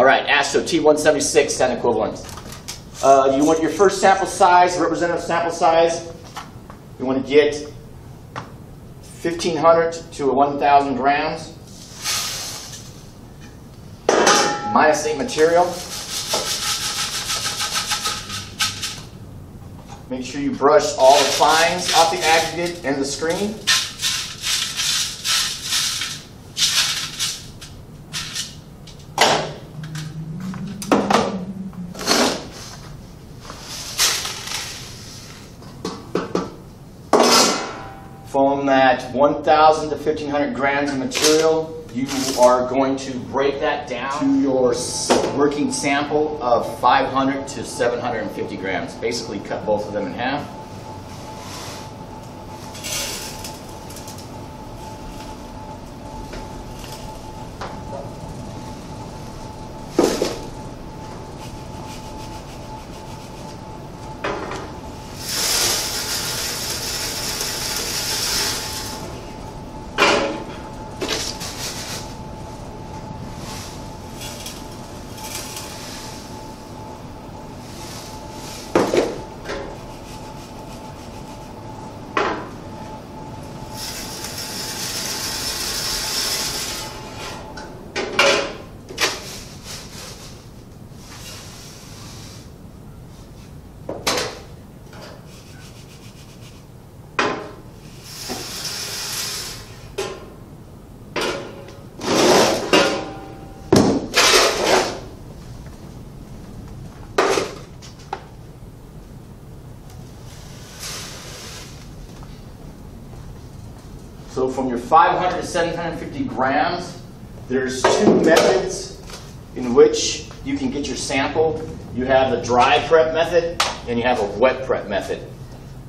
All right, AASHTO T176 sand equivalent. Uh, you want your first sample size, representative sample size. You want to get 1,500 to 1,000 grams. Minus 8 material. Make sure you brush all the fines off the aggregate and the screen. From that 1,000 to 1,500 grams of material, you are going to break that down to your working sample of 500 to 750 grams. Basically, cut both of them in half. So from your 500 to 750 grams, there's two methods in which you can get your sample. You have the dry prep method and you have a wet prep method.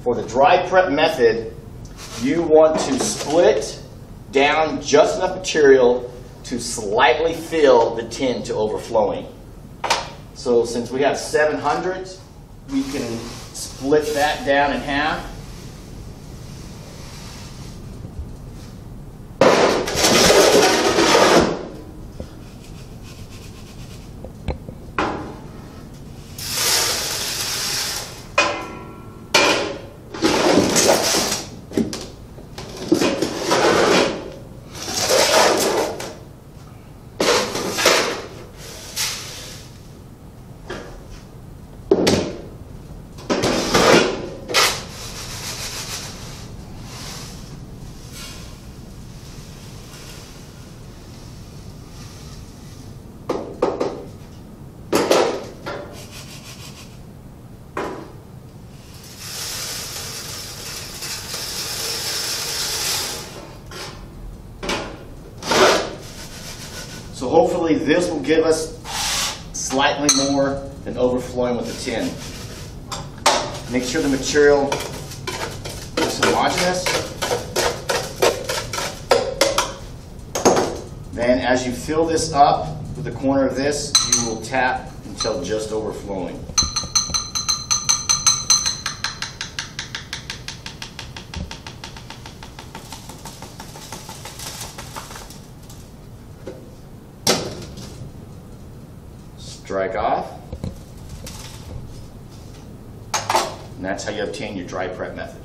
For the dry prep method, you want to split down just enough material to slightly fill the tin to overflowing. So since we have 700, we can split that down in half. So hopefully this will give us slightly more than overflowing with the tin. Make sure the material is homogeneous. Then as you fill this up with the corner of this, you will tap until just overflowing. Strike off. And that's how you obtain your dry prep method.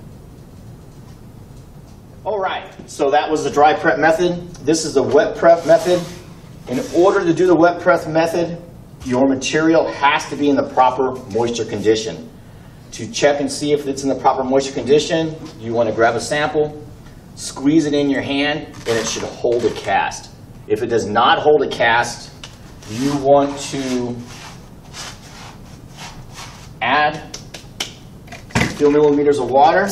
All right, so that was the dry prep method. This is the wet prep method. In order to do the wet prep method, your material has to be in the proper moisture condition. To check and see if it's in the proper moisture condition, you want to grab a sample, squeeze it in your hand, and it should hold a cast. If it does not hold a cast, you want to add a few millimeters of water.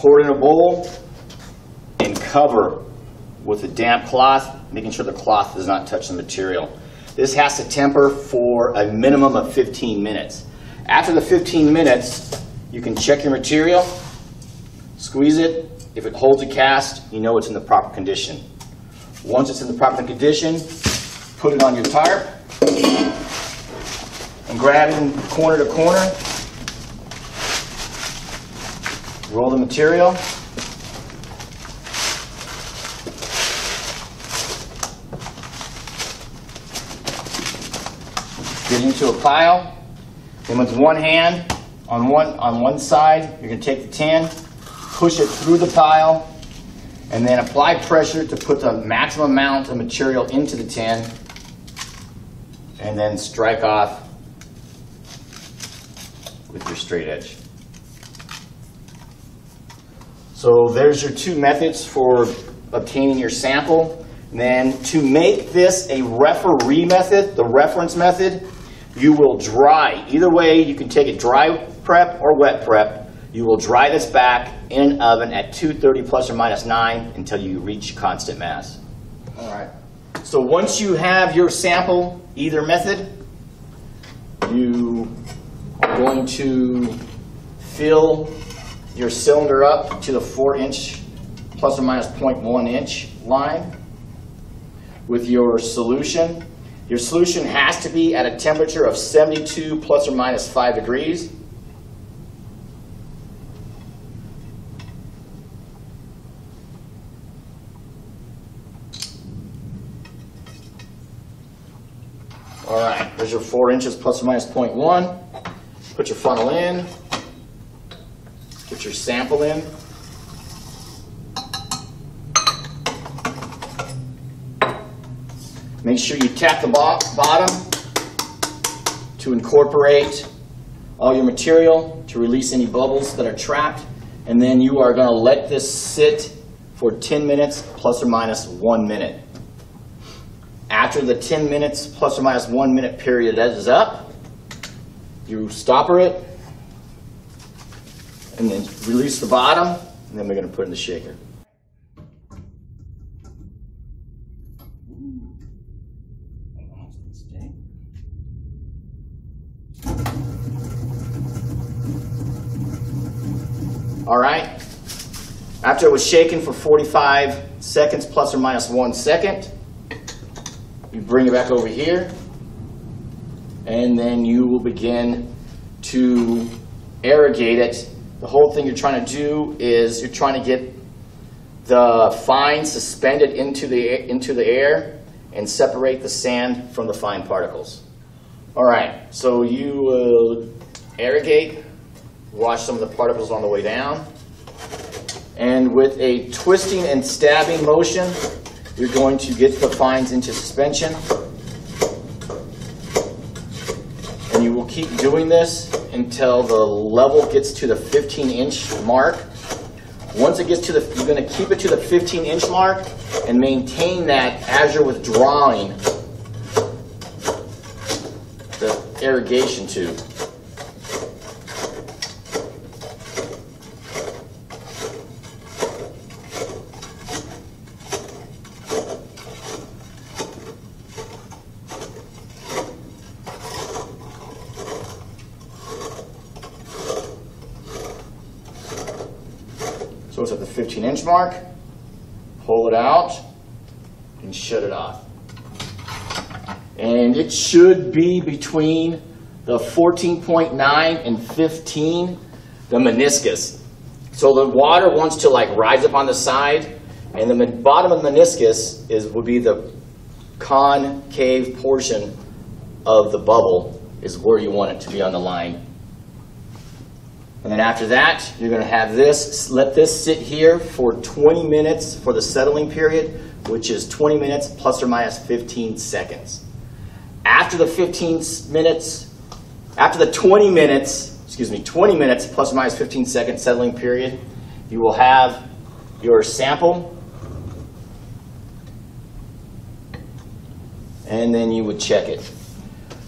Pour it in a bowl, and cover with a damp cloth, making sure the cloth does not touch the material. This has to temper for a minimum of 15 minutes. After the 15 minutes, you can check your material, squeeze it. If it holds a cast, you know it's in the proper condition. Once it's in the proper condition, put it on your tarp and grab it corner to corner. Roll the material. Get into a pile. Then with one hand on one on one side, you're going to take the tin, push it through the pile, and then apply pressure to put the maximum amount of material into the tin, and then strike off with your straight edge. So there's your two methods for obtaining your sample. And then to make this a referee method, the reference method, you will dry. Either way, you can take it dry prep or wet prep. You will dry this back in an oven at 230 plus or minus 9 until you reach constant mass. All right. So once you have your sample, either method, you are going to fill your cylinder up to the 4 inch plus or minus 0.1 inch line with your solution. Your solution has to be at a temperature of 72 plus or minus 5 degrees. All right, there's your 4 inches plus or minus 0.1. Put your funnel in. Put your sample in. Make sure you tap the bo bottom to incorporate all your material to release any bubbles that are trapped. And then you are going to let this sit for 10 minutes plus or minus one minute. After the 10 minutes plus or minus one minute period is up, you stopper it and then release the bottom, and then we're going to put in the shaker. All right. After it was shaken for 45 seconds plus or minus one second, you bring it back over here, and then you will begin to irrigate it. The whole thing you're trying to do is you're trying to get the fine suspended into the, into the air and separate the sand from the fine particles. All right, so you will irrigate Wash some of the particles on the way down. And with a twisting and stabbing motion, you're going to get the fines into suspension. And you will keep doing this until the level gets to the 15 inch mark. Once it gets to the, you're going to keep it to the 15 inch mark and maintain that as you're withdrawing the irrigation tube. It's at the 15 inch mark, pull it out, and shut it off. And it should be between the 14.9 and 15, the meniscus. So the water wants to like rise up on the side, and the bottom of the meniscus is would be the concave portion of the bubble is where you want it to be on the line and then after that, you're going to have this, let this sit here for 20 minutes for the settling period, which is 20 minutes plus or minus 15 seconds. After the 15 minutes, after the 20 minutes, excuse me, 20 minutes plus or minus 15 second settling period, you will have your sample. And then you would check it.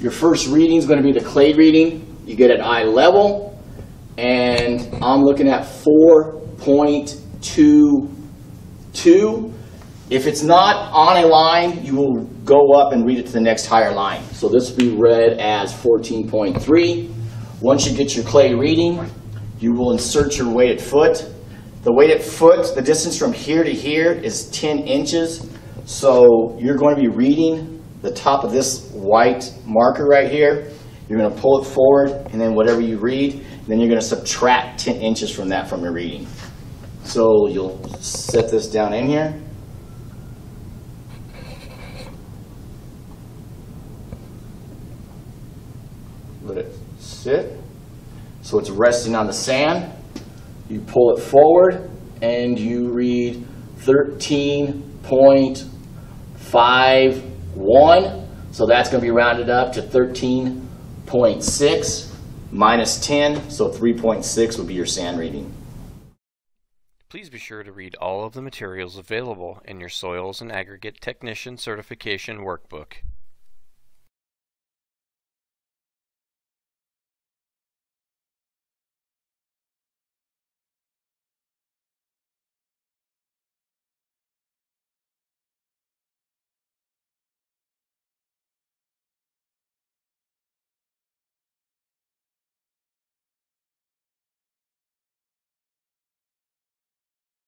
Your first reading is going to be the clay reading. You get at eye level and I'm looking at 4.22. If it's not on a line, you will go up and read it to the next higher line. So this will be read as 14.3. Once you get your clay reading, you will insert your weighted foot. The weighted foot, the distance from here to here is 10 inches. So you're going to be reading the top of this white marker right here. You're going to pull it forward, and then whatever you read, then you're going to subtract 10 inches from that from your reading. So you'll set this down in here. Let it sit. So it's resting on the sand. You pull it forward and you read 13.51. So that's going to be rounded up to 13.6 minus 10. So 3.6 would be your sand reading. Please be sure to read all of the materials available in your Soils and Aggregate Technician Certification Workbook.